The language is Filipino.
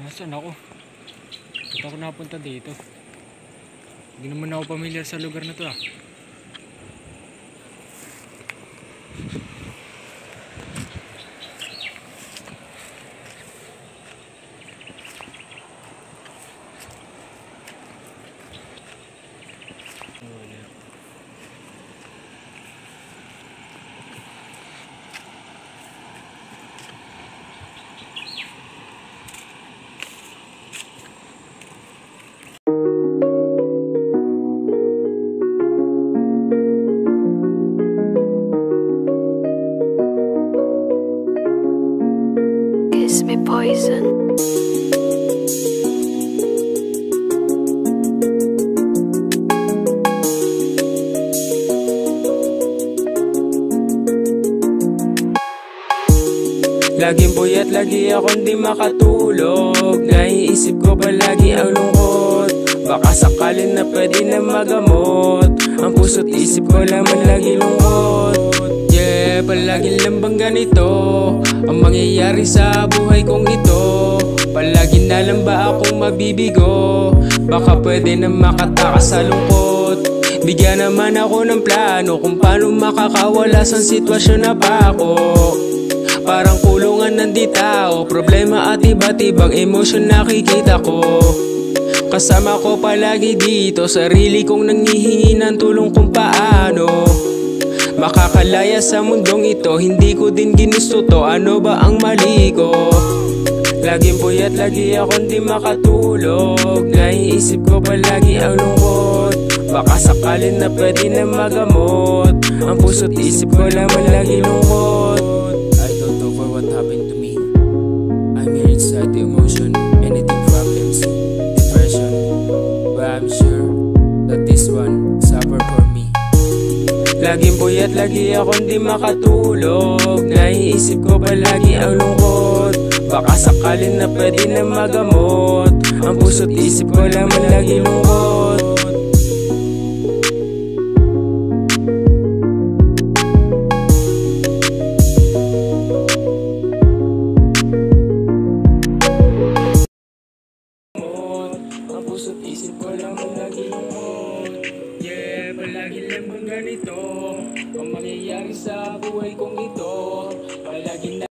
Nasaan ako? Ba't ako napunta dito? Hindi naman ako pamilyar sa lugar na to ah. Poison. Laging puyat, lagi akong di makatulog. Naiisip ko palagi ang lungkot? Baka sakalin na pwede na magamot. Ang puso't isip ko laman lagi lungkot Yeah, palagi lang bang ganito Ang mangyayari sa buhay kong ito. Palagi na lang ba akong mabibigo? Baka pwede na makatakas sa lungkot. Bigyan naman ako ng plano Kung paano makakawala sa sitwasyon na pa ako. Parang kulungan ng di tao Problema at iba't ibang emosyon nakikita ko. Kasama ko palagi dito Sarili kong nangihingi ng tulong kung paano Makakalaya sa mundong ito Hindi ko din ginusto to. Ano ba ang mali ko? Laging puyat, lagi akong di makatulog. Naiisip ko palagi ang lungkot. Baka sakalin na pwede na magamot. Ang puso't isip ko laman lagi lungkot. I don't know what happened to me. I'm here inside the emotion Laging puyat, lagi akong di makatulog. Naiisip ko palagi ang lungkot. Baka sakaling na pwede na magamot. Ang puso't isip ko laman lagi lungkot. Ang puso't isip ko lang laman lagi lungkot. Palagi lang bang ganito Ang mangyayari sa buhay kong ito Palagi na